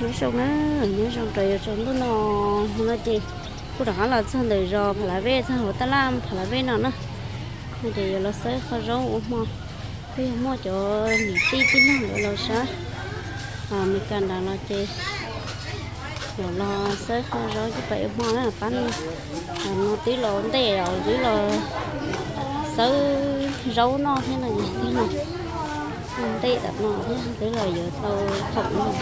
nhớ xong á, nhớ xong trời xong nó nó nó chị cô đó là xong đời rồi phải là về xong hồi ta làm phải là về nó nữa. Thì giờ là sẽ khó rau mà. Bây giờ mua cho mình tí tí nó nữa là sao à mình cần là nó chị rồi lo sẽ khó rau chứ phải à, mua nó bán nó tí lò tè rồi, tí lò sớ rau nó, thế này thế này. Tê đặt nó, thế là giờ tao không nữa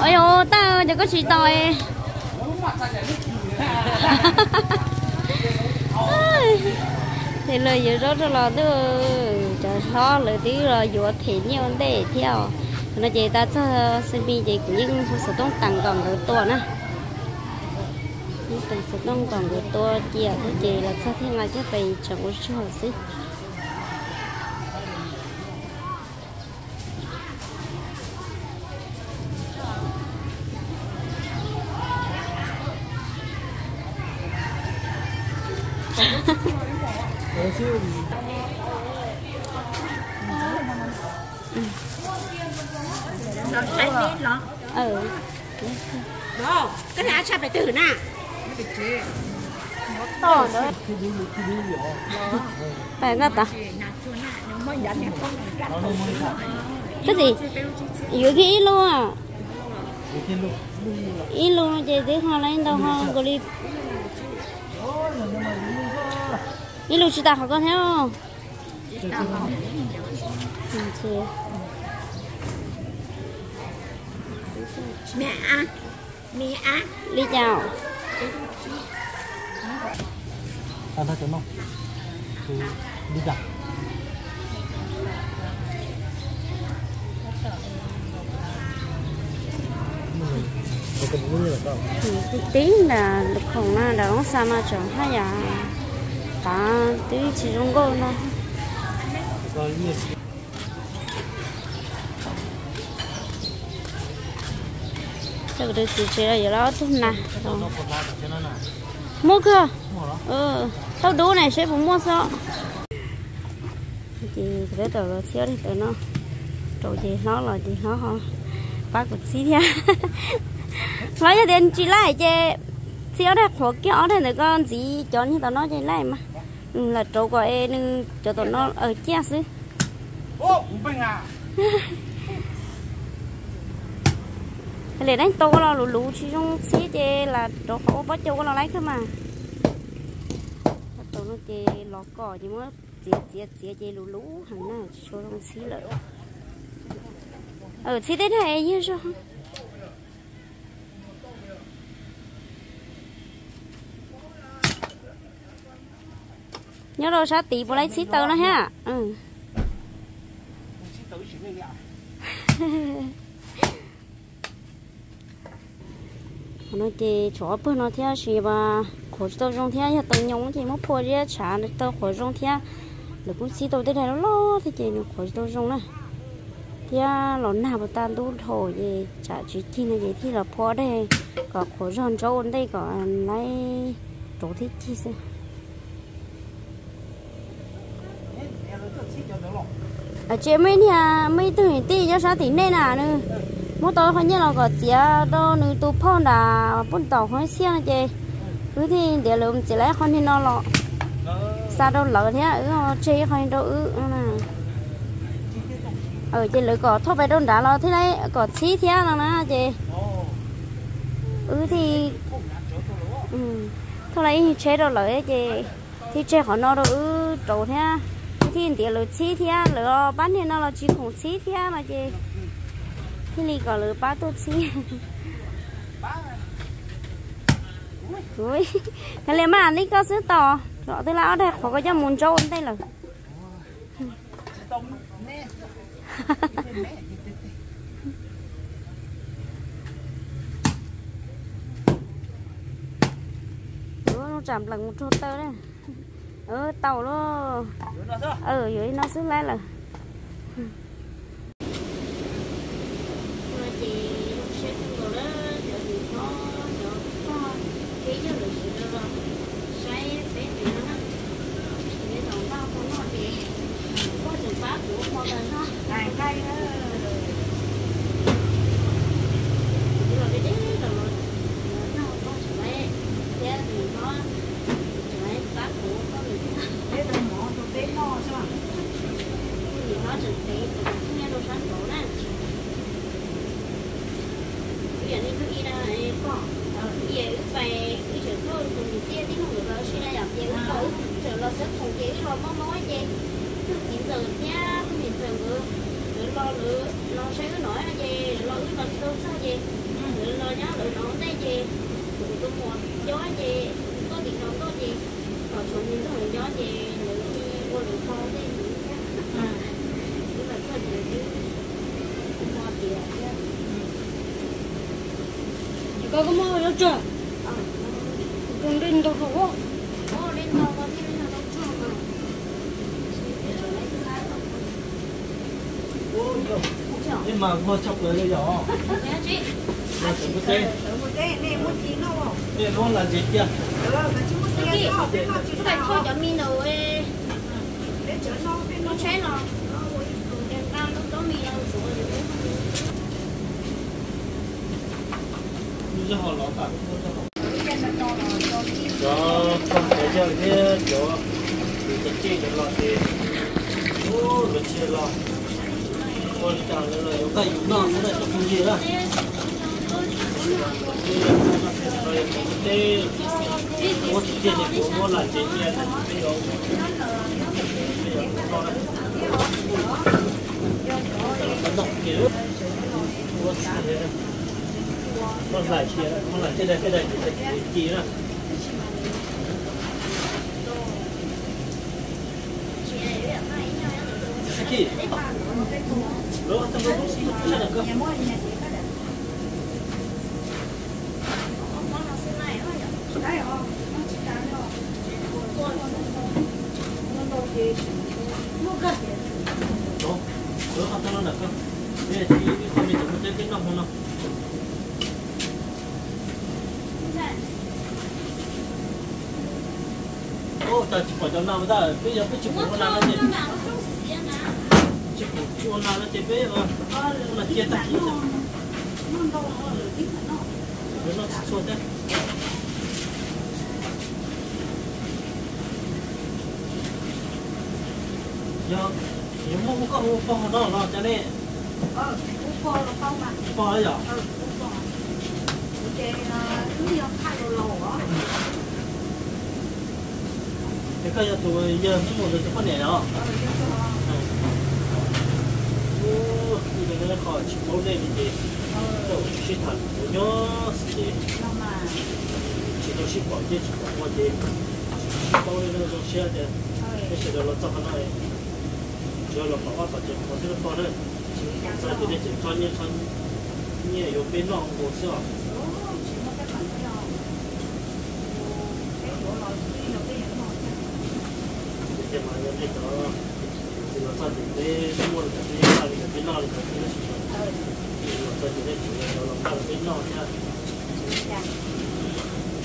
ôi ô tao giờ có chị tòi. Thì lời giờ rất là đưa chờ khó lời tí rồi vừa thì nhiều để theo. Nó chỉ ta cho sinh viên chỉ cũng những sơ đông tăng còn cái tuổi nữa những tăng sơ đông còn của tôi chị ạ thế chị là sao thế này chứ phải chẳng có chỗ gì nó sai biết nó ừ đó cái lá sao phải tử nè to nữa phải ngắt ta cái gì? Dưới cái ít luôn à? Ít luôn chị thấy họ lấy đâu họ có đi? Ít luôn chị ta họ có theo không? Chị mẹ mẹ đi chào ăn thật không thì đi đặt Cái cái cái tiếng là khổng là đó sao mà chẳng hay à. Ta tí chỉ trong cô nó chắc được chỉ là giờ đó thôi nè mua cơ ừ. Tao đu này sẽ cũng mua sao thì cái tờ là xíu đi tờ nó rồi thì nó là thì nó họ bác một xí nha nói cho đến chị lại chứ xíu đây khó kéo đây là con gì cho như tao nói cho lại mà. Ừ, là trâu của em cho tụi nó ở chia xứ Ô, cũng bình à. để đánh tô là lú lú chứ không xí chê là đồ khó bắt châu nó lấy cơ mà. Tô nó chê lọ cỏ chứ mới chê chê chê chê lú lú hẳn là cho không xí lợi. Ở xí thế này như sao? Nhớ đâu sao tí bộ lấy xí tơ nó ha? Ừ nó chỉ chỗ bữa nó theo gì mà khổ tao trong theo, nhà tao nhung thì mất phôi ra trả nó tao khổ trong theo. Được cũng xí tao tới đây nó lo thì chỉ nó khổ tao trong này thì nó nào mà ta đủ thổ gì trả chỉ chi này gì, thì là phôi đây. Có khổ cho ổn đây có lấy chỗ thích chi xí. À chị à, mấy nhà mấy tuổi tí cho sao thì nên à nữa mua tôi không nhớ là có chia đô nữ tu phong đã bún tàu không xe này chị. Cứ thì để lượm chỉ lấy con thì nó lọ. Sao đâu lỡ thế ừ chơi không đâu ừ nè ở chị lỡ có thôi bài đâu đã lo thế đấy có chí thế là nè chị? Ừ thì ừ thôi lấy chế đâu lỡ chị. Thì chế họ nó đâu ư trộn thế thì để lỡ chi thế lỡ bán thì nó là chỉ không chi thế mà chị này có lỡ ba tốt chi ui cái này mà đi có sữa tò. Rõ tôi lão đây khó có cho muốn trâu đây là. Nó chạm lần một chỗ tơ đấy. Ừ tàu nó ừ dưới nó xuống lại là sẽ không kỹ rồi mong nói gì thứ chín giờ nhá thứ chín giờ nữa nữa lo nữa lo sẽ cứ nói là gì lo cứ lo đâu sao gì nữa lo nhá nữa nó gì tụi tôi muốn gió gì có điện nó có gì còn chúng mình thôi gió gì nữa qua được kho đi nhưng mà sao gì chứ không mua tiền nhá có chưa đâu không có Ô, lên tàu có thêm là đâu cho mà. nhưng mà mua chọc bây giờ chị. có cái này một tí đâu không đây nó là gì kia ờ mà chú có Chị, xe đâu cái nào chú cái nào? thôi cho mình đâu ấy. để chở nó cái Nó chết rồi. Đèn cao lúc đó mình đâu rồi. cho họ lọ cả cho không để cho cái chỗ thì cái chi để lọ thì. Ô được chia lọ con chàng nữa là cái nó nó là không gì đó mua tiền thì mua mua lại tiền tiền bây giờ nó động kiểu mua sao thế con lại chia con lại trên đây cái đây thì chỉ là cái gì đó tao nói sao được cơ đấy không nó chỉ đá đâu nó đâu gì nó gần đó đó tao nói được cơ đây thì con mình chỉ có cái nòng không nào ô có nào ta bây giờ cái chụp của nào nó gì chụp của nào nó thì bây giờ nó chia gì nó. Nó xua thế. Giờ nếu mà không có không có nó nó cho nên. Ờ cũng coi là không mà có đấy giờ. Ờ cũng coi cái thứ gì khai đồ lầu á 백화점 쪽은 이제 친구들 첫 번이에요. 그, 이거는 같이 몰래인데, 시탄, 오녀, 스키, 지도 씻고, 이제 씻고, 이제 씻고, 이런 좀 쉬어야 돼. 그래서 연락 좀 하나에, 연락 받아서 이제 버스를 꺼는, 지금 사람들이 지금 전일 전일 옆에 나온 곳이요. 那个这个在这里摸了这里那里被闹了这个情况， ờ 我在这里主要了看被闹一下， dạ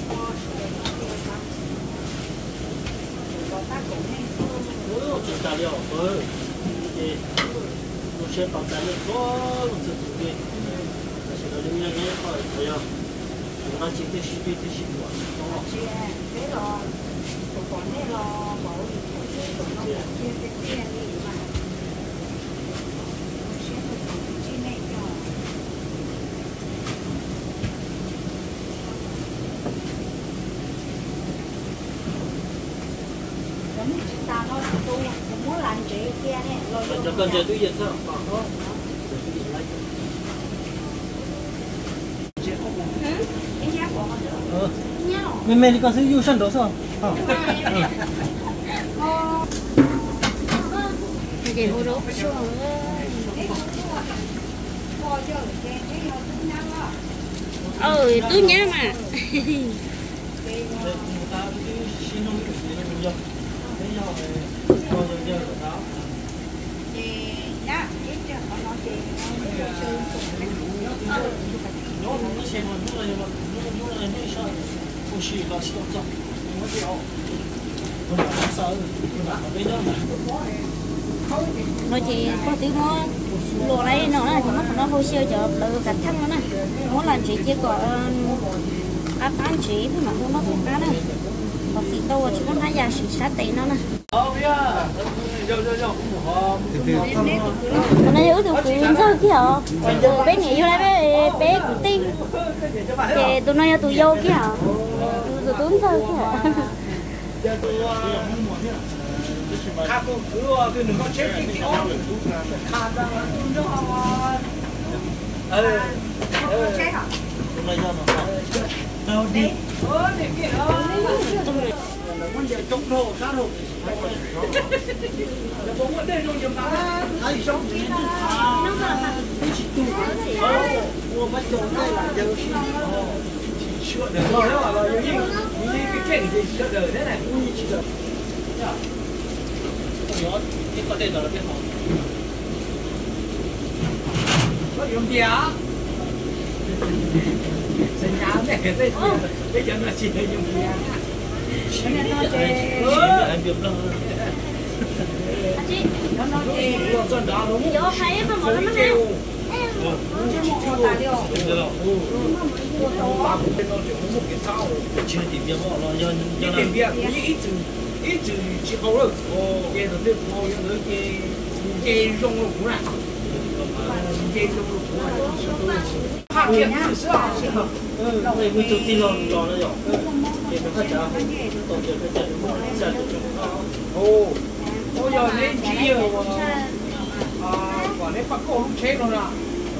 Ờ, để nó tiêu hả? Rồi có tác cũng hay 哦，真大料，呃，这有些导弹的多了这东西，但是呢，人家人好怎样，拿几对西对对西多，懂吗？ chị cái lò của còn cái Lò bảo hiểm của xe của nó cũng chia cái kia đi mà xe của nó cũng chia này 이게 뭐로? ờ tôi nhá mà Hãy subscribe cho kênh Ghiền Mì Gõ Để không bỏ lỡ những video hấp dẫn nó chỉ có tí nó Lùa lấy nó là thì nó nó hôi siêu cho từ cả thăng nó nè. Muốn làm chỉ chỉ có ăn ăn chỉ với mà không nó cũng cá này Còn chị tôi chỉ có hai giờ chỉ sát tỷ nó nè. Mà nó giữ từ quyền sao kia hả? Bé nghỉ vô đây bé bé cũng tin Kì tụi nó tụi vô kia hả? Tụi tụi sao kia khá cũng cứ cứ đừng có chết cái cái ốm khá ra là chúng nó ờ ờ chết hả đâu đi ờ để kia ờ vấn đề chống thô sát hụt là bố vấn đề luôn nhầm bán hay sống kín à cái chỉ tù mua mất chỗ đây là giờ chỉ sửa đời rồi đó mà giờ như như cái chuyện gì sửa đời thế này ui chỉ đời Nhớ cái con đây là cái hộp có dùng gì hả? Sinh nhà này bây giờ bây giờ là chỉ dùng gì à? Anh việc đâu chị Nó nói gì? Nó chân đó đúng không? nhớ thấy mà mà nó Nó nó kêu. Được rồi Ba cũng bên nó chỉ có một cái sao. Chưa tìm việc họ lo do Đi do tìm là việc, ít chữ ít chữ chỉ hậu rồi. Cái đó biết hậu nhưng nó cái cái rong nó cũng là. Cái rong nó cũng là. Phát hiện sự sao? Ừ, này mới chụp tin lo lo nó rồi Để nó phát trả Tổ chức cái chạy Sẽ tổ chức Ồ. Ôi giờ nên chỉ giờ à quả đấy bắt cô lúc chết rồi nè.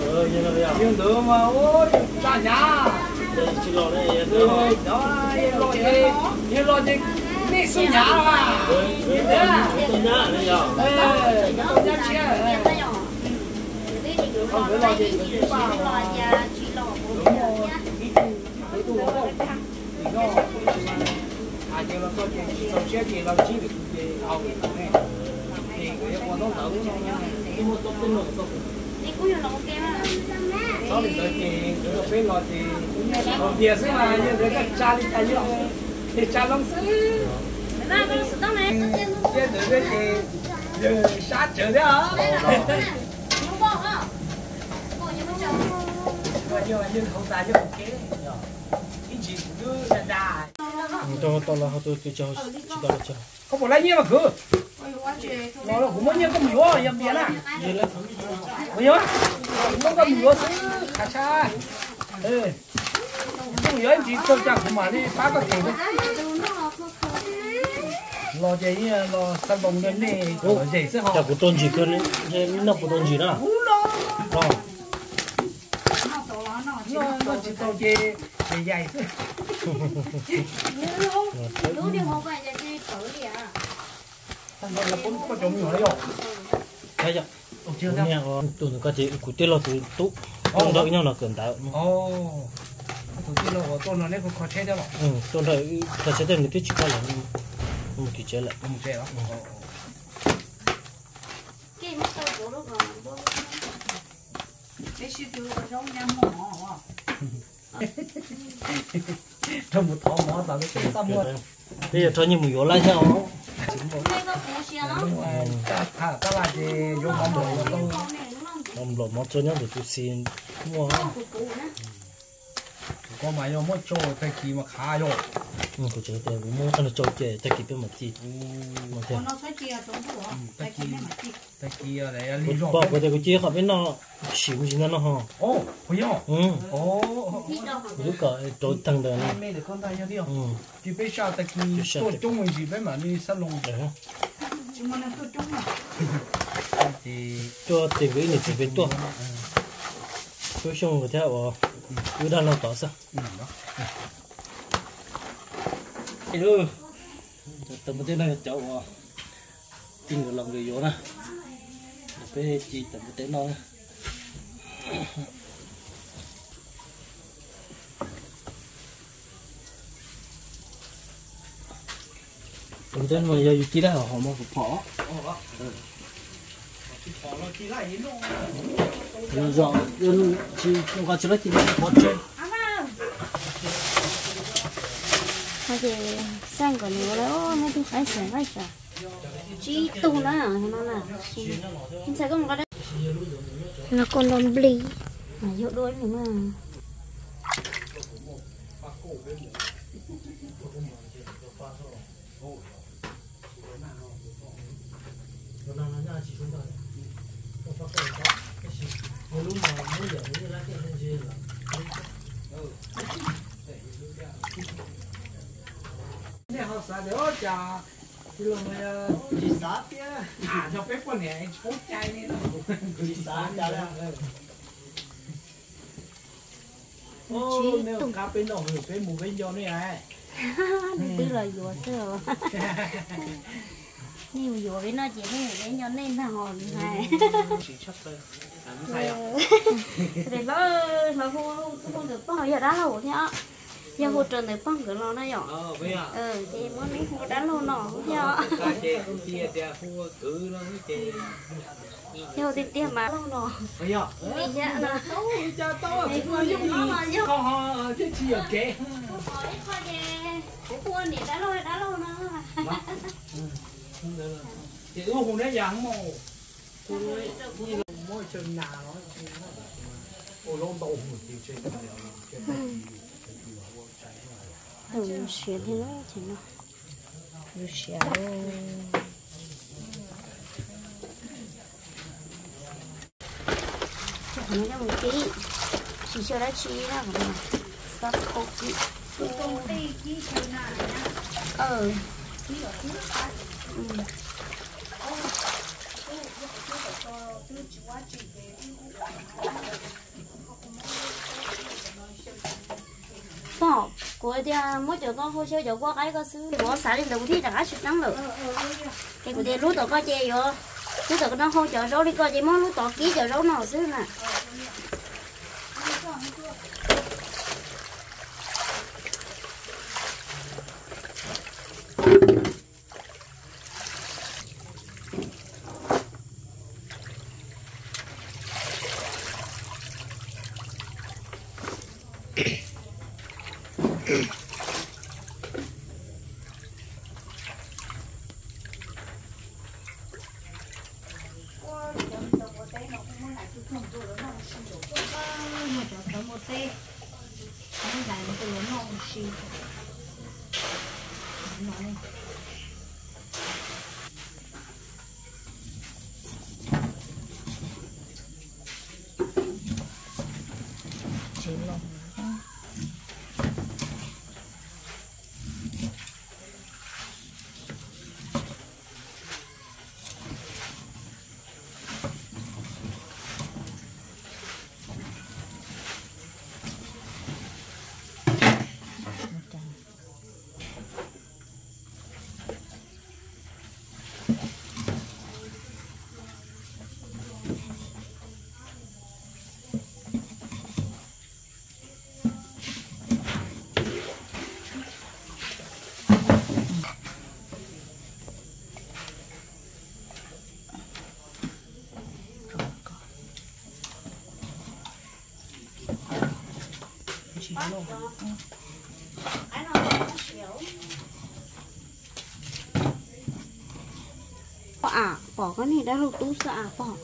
Ờ, như là bây giờ Nhưng được mà ôi ra nhà. Đây, chỉ lo này Ừ, đó yên lo gì yên lo gì đi xuống nhà mà nhìn thế à Tôi nhá, đây rồi ê tôi nhá chia đúng rồi ít cái tu đó thì nó à giờ là tôi chỉ tôi sẽ chỉ làm chi được cái ao cái này thì tới thì cái nó phải lo thì còn việc sẽ mà như thế cái cha đi tay như thì cha lông sư cái được cái thì giờ sát trở đấy hả mà nhưng mà nhưng không tài chứ không kế. Ý chỉ cứ ra ra Tôi tôi là tôi tôi cho có là cho. Không có lấy nhiều mà cứ. Nó là cũng mới nhiều cái mùa yếm biển à Như là bây giờ không có mùa xứ khá xa ừ không nhớ chỉ cho chẳng mà đi phá cái tiền lo gì lo sân bóng đến này lo gì sẽ họ. Có tôn gì cơ đấy nó có tôn gì nữa Đó nó nó chỉ tao gì gì dày thôi thằng này là cũng có trộm nhỏ đấy rồi Thấy chưa? Chưa có tụi nó có chị Cụ tiết là tụi tụ Tôn đợi nhau là cường tạo ồ tôi tin là tôi nó này có khó chế đâu rồi, Ừ, tôn đợi Thật chế tên người tiết chỉ có là Một kỳ chế lại không chơi đó trong một thỏ mỏ tao cái tâm luôn Bây giờ cho như mình có lại theo đúng rồi ta ta ta là gì dùng mắm đồ là tôi Ông lột món cho nhau để tôi xin Mua có mà yo mất cho phải kỳ mà khá yo Ừ, có tiền cũng mua Cái nó cho chế Tại kỳ bên mà chi Mà thế phải kỳ phải kỳ ở đây lý Bỏ do có thể có chế họ bên nó Xỉu gì nó nó hò ô phải yo Ừ ô Lúc cả trôi thằng đời này mẹ được con tay đi Ừ chỉ biết sao ta kỳ tôi chung chỉ biết mà đi sát lông Đấy thì cho tiền cái này chỉ bên tôi tôi xong rồi theo ở cứ đang làm tỏ sao? Ừ. Tầm tên này cháu à tin của lòng người vô nè. Cái chỉ tầm tên thôi tầm tên mà giờ chỉ đã họ mà phỏ rồi rồi chỉ không có chơi thì có chơi thì sang của nó là nó đi khai sản khai sản chỉ tu nó à nó là nhưng sao có một cái đấy nó còn làm bì mà dụ đuôi mình mà sao xả đỡ chả chứ là mày chỉ sát kia à cho phép con này phút chai đi đâu chỉ sát ra đó ô nếu cá bên đó hiểu cái mù bên này à tư là vừa nhiều dùa với nó chỉ nên để cho nên thằng hồn này. Làm thay à để nó nó không không được bao giờ đã lâu thế ạ giờ hỗ trợ để bằng cái lo này ạ ờ ờ chị muốn đi hỗ đã lâu nọ thế ạ có nó theo tiền tiền mà. Lâu nọ bây giờ vậy là Ê, con dùng nó mà dùng. không họ thế chi ở kế hỏi coi về cái quân này đã lâu đã lâu nữa thì ưu hồn đấy dạng mồ mỗi chân nhà nó. Ô lông đầu hồn thì chơi cái này ừ. Xuyên thế nó thì nó ừ xuyên chắc nó trong cái chỉ cho đã chi ra mà sắp chị ờ ừ. Bỏ của thì mỗi chỗ con hỗ trợ chỗ qua cái có xứ. Bỏ xả lên đầu thì đã chụp nắng rồi. Cái của thì lúc đó có chơi vô. Lúc đó nó hỗ trợ rau đi coi chỉ món lúc đó ký chờ rau nào xứ nè luôn bỏ à bỏ cái này đã lục tú sợ à bỏ.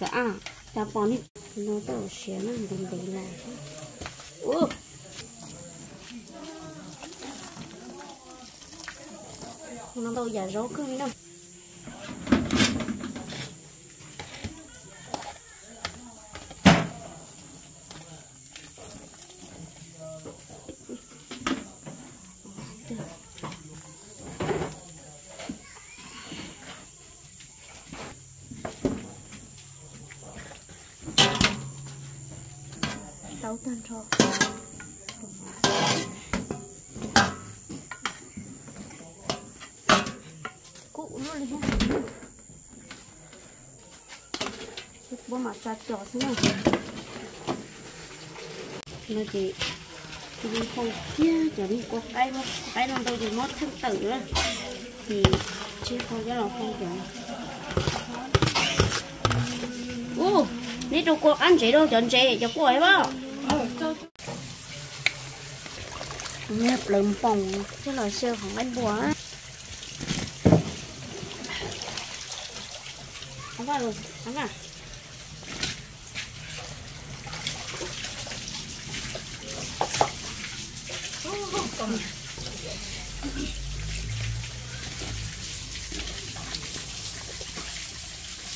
Sợ à ta bỏ đi. Nó tổ xé nó đừng để là ô nó đâu giả rấu cứ đâu. Control. cụ nó lên hết bố mà cho trò thế này. Nó chỉ thì không kia cho đi có cái mà cái làm đâu thì mất thân tử rồi thì chứ không cho lòng không kiểu ô nít đâu có ăn chế đâu, chọn chế cho cô ấy bao nhập lợm phòng cái lò xơ không anh bùa không phải luôn, không à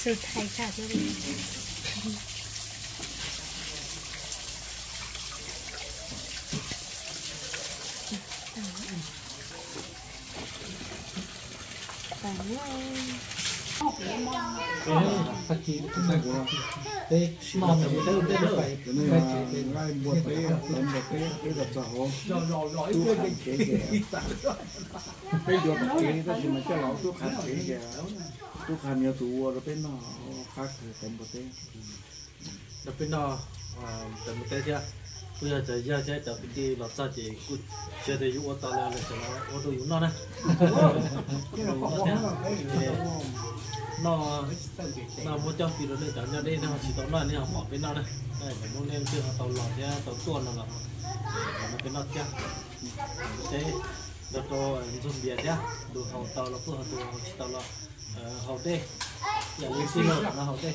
sự thay cả cho mình tới được phải cái này là ngay một cái làm một cái cái đập rồi rồi rồi tu hành kế kẻ cái điều đặc kế đó thì mà cho lão tu hành kế tu hành nhiều tu bên nó khác cái một cái đặc tầm một cái bây giờ giờ giờ giờ tập đi lọt ra chỉ cứ chơi thì chúng ta là cho nó ô tô chúng nó nó nó muốn cho thì nó để cho nhau đây nó chỉ tao nói này họ bỏ bên nó này đây phải muốn nên chưa? Tàu lọt ra tàu tuần nó là nó bên nó chưa thế đó to dùng bia nhá đồ hậu tàu là cứ hậu tàu chỉ tàu là hậu tê. Giờ lấy xin nó nó hậu tê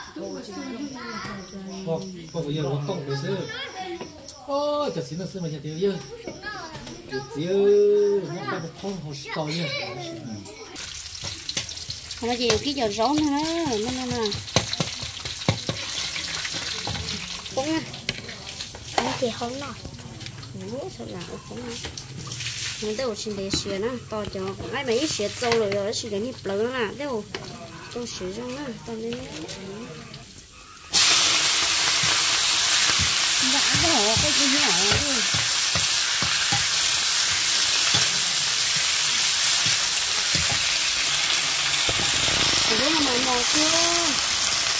hai giờ nó xin nó mà nó phải nhá cái giờ nữa nó nó nó cũng không nọ ủa sao là không nọ mình đâu xin để sửa nó to cho ai mà ít sửa trâu rồi rồi sửa cái nhịp lớn đâu tôi sửa trong nè to lên đã bỏ cái gì nhỏ rồi. Ủa mà mày mò chưa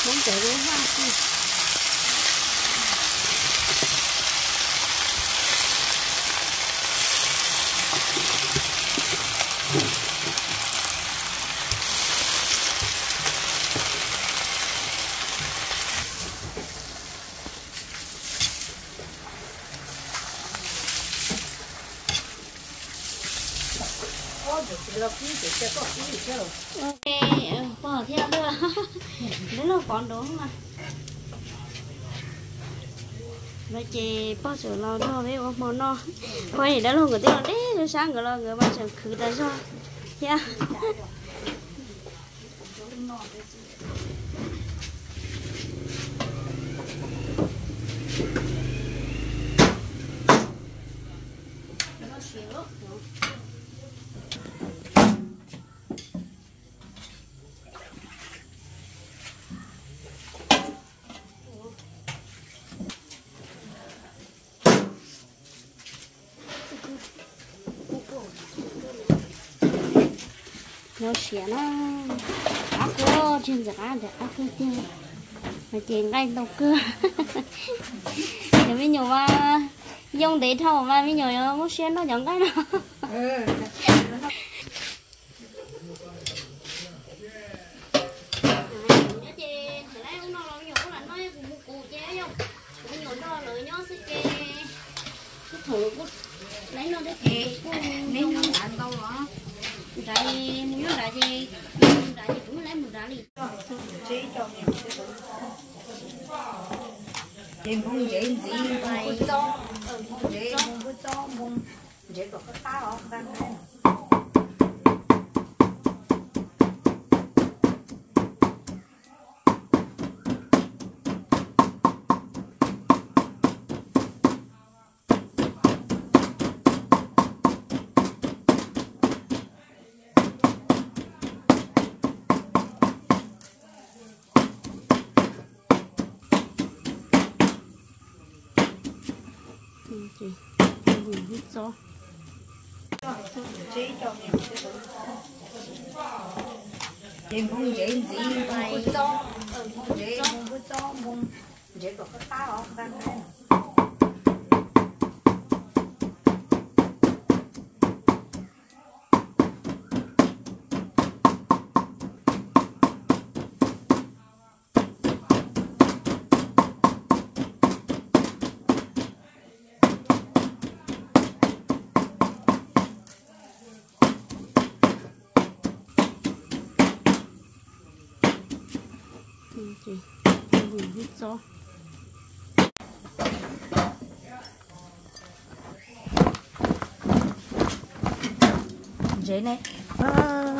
Muốn chạy đến hoa chưa ok bây bao giờ lo nó với ông mò nó coi thì đã luôn người tiêu đấy sáng người lo người bao giờ khử ta do yeah nấu xỉa nó ác cơ trên giặc ăn để ác cơ tiêu mà ngay đầu cơ. Thì mới nhiều mà dùng để thầu mà mới nhiều muốn xuyên nó giống cái nào nó để lấy nó ăn đâu đó rải muốn nó rải gì rải gì cũng lấy một rải đi chế cho mình em không dễ gì không có cho không dễ không có cho không dễ có cái phá không đang này chị mình hít cho mình em không dễ gì. Không cho. Không dễ không có cho. Không dễ có cái phá không? Đang chị hít gió dễ này. À,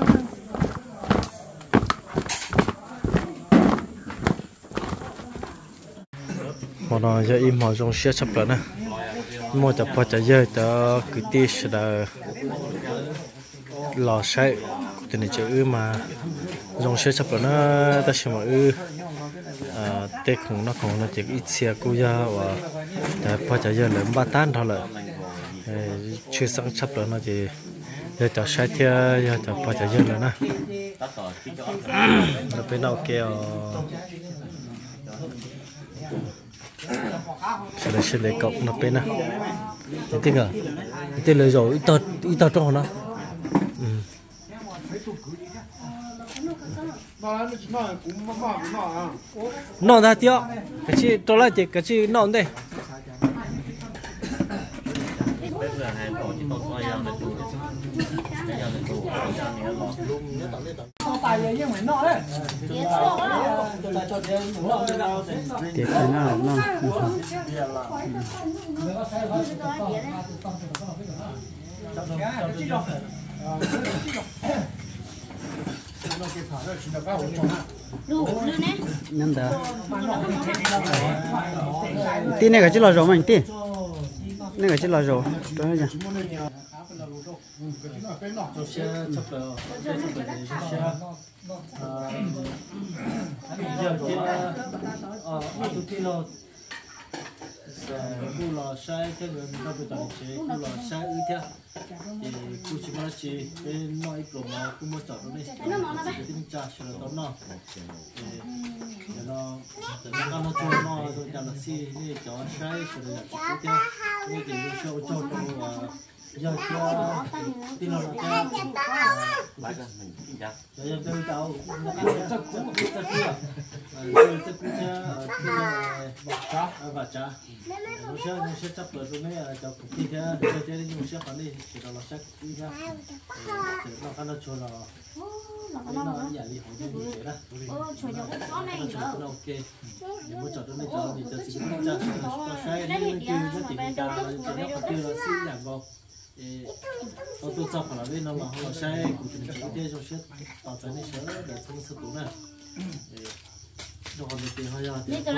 mà nó giờ im mà trong xe chấp rồi nè. Mua tập bao giờ cho cứ tí sẽ là lò say thì này chữ mà. Trong xe chấp rồi nó ta sẽ mà ư tết cũng nó cũng nó chỉ ít xe cũ ra và tại phải chạy giờ lớn ba tan thôi là chưa sẵn chấp rồi, nó chỉ giờ cho sai theo giờ cho chạy giờ rồi nè nó bên nào kia sẽ là sẽ lấy cộng nó bên nào cái tiếng à cái tiếng lời rồi ít tật ít tật trong nó ừ nó ra tiêu cái chị tôi là chị cái chị nó đây. để cái nào nó nhân đó tí này cái chỉ là rồi mình tí. Này cái chỉ là rồi đó là gì cô lò sai cái người ta bị tận chế cô lò sai ư theo thì cô chỉ nói chỉ bên nói pro mà cô mới chọn đấy chỉ cái tiếng cha sửa là tao nó thì nó nó nó cho nó rồi chả là si thì cho sai sửa là chỉ theo như thì show cho cho giờ kia tin là cái lại ra mình dạ giờ giờ tôi tao nó cái chất cũ chất kia rồi chất cũ kia bạc cha bạc cha nó sẽ nó sẽ chấp được rồi mấy cho cục kia cho cho đi nó sẽ còn đi chỉ là nó sẽ đi ra nó cái nó cho là nó giả đi hậu đi như thế đó nó ok nếu mà chọn nó chọn thì cho xin cha cho sai đi tiêu nó chỉ ta cho nó tiêu là xin tôi tôi chọc là bên nó mà họ sai cũng chỉ chỉ để cho xét tạo ra nên sớ để không sự tụ nè rồi còn tiền họ ra thì tôi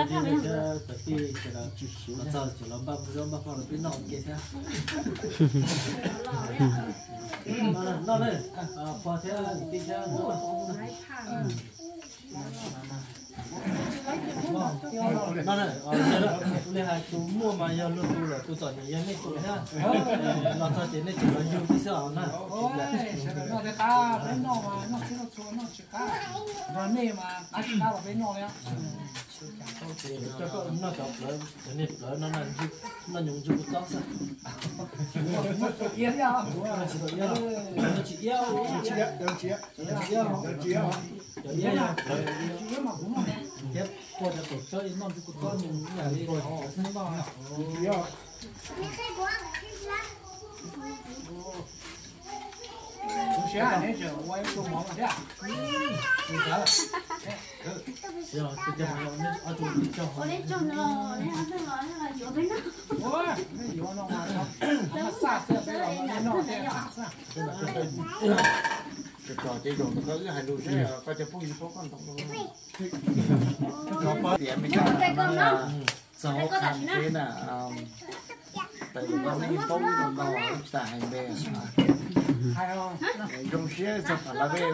đi đi cái là chỉ là sao chỉ là ba mươi ba mươi là bên nó kia thế nó nó đây à qua thế thế nó nó này ở là chú mua mà giờ lúc tu là tu chọn những cái tu ha nó cho tiền này chỉ là dùng cái sao nè nó cái cá, bên nó mà nó chỉ nó chua nó chỉ cá rồi nè mà ta chỉ cá vào bên nó đấy cho có nó chọc lại cái này lại nó là nó dùng dùng cái tóc sao yên ra chỉ yêu chỉ yêu chỉ yêu chỉ yêu chỉ yêu chỉ yêu yên ra mà cũng mà tiếp qua cho tổ chơi nó chỉ có to nhưng nhà đi rồi nó bao nhiêu không sẽ này giờ quay tôi mỏ mà thế à giờ cái giờ mà nó ở chỗ đi cho ở đây trong nó này ăn thằng nó là chỗ bên đó. Ôi cái gì nó mà nó nó xa xa cái nó nó thế à cái trò chơi đồ nó có hai đôi xe có cho phụ phụ con tổng nó có điểm mình là sáu tháng thế là tại vì con đi phong còn đỏ xả hành bè. Hay không trong xe sập ở là đó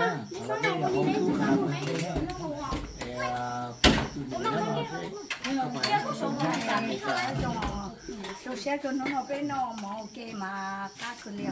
là bè là không tu khá số xe cho nó nó bên nó mà ok mà cá cứ liều